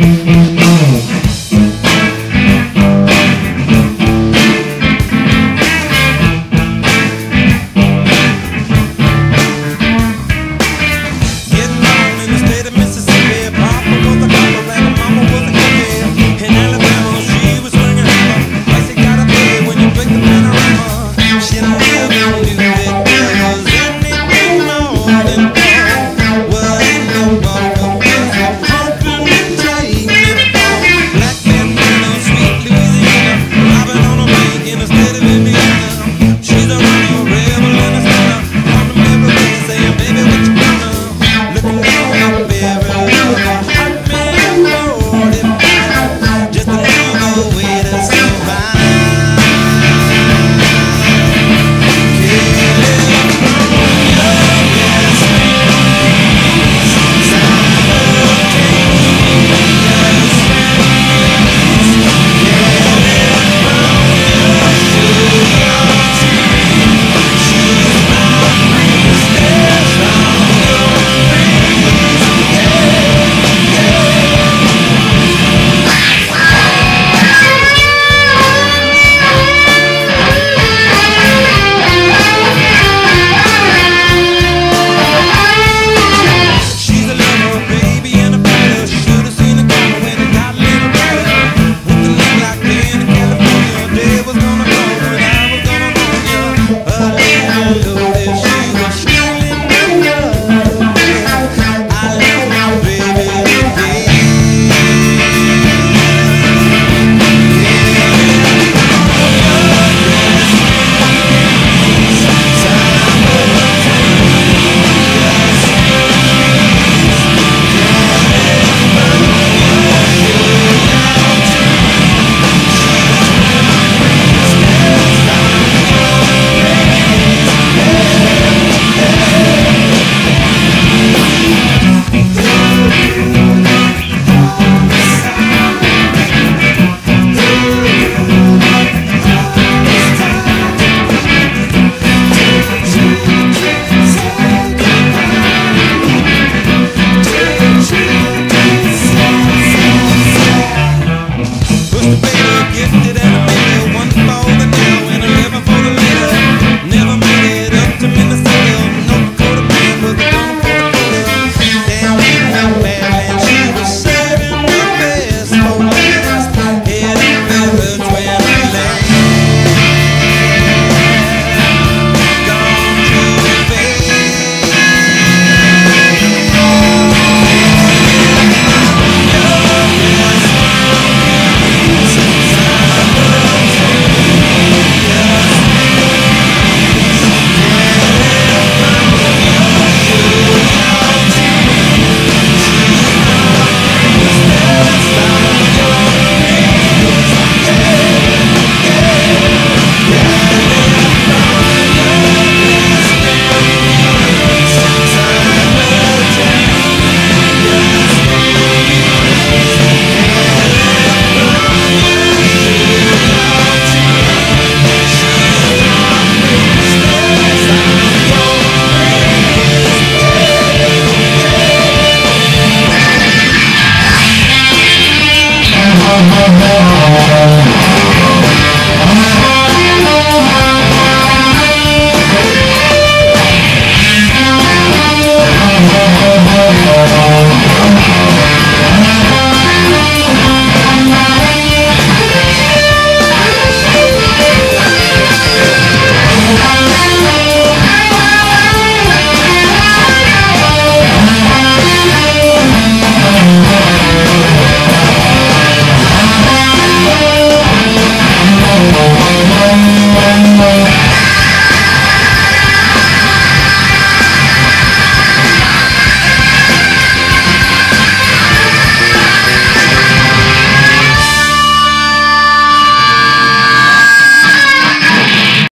Mm-hmm.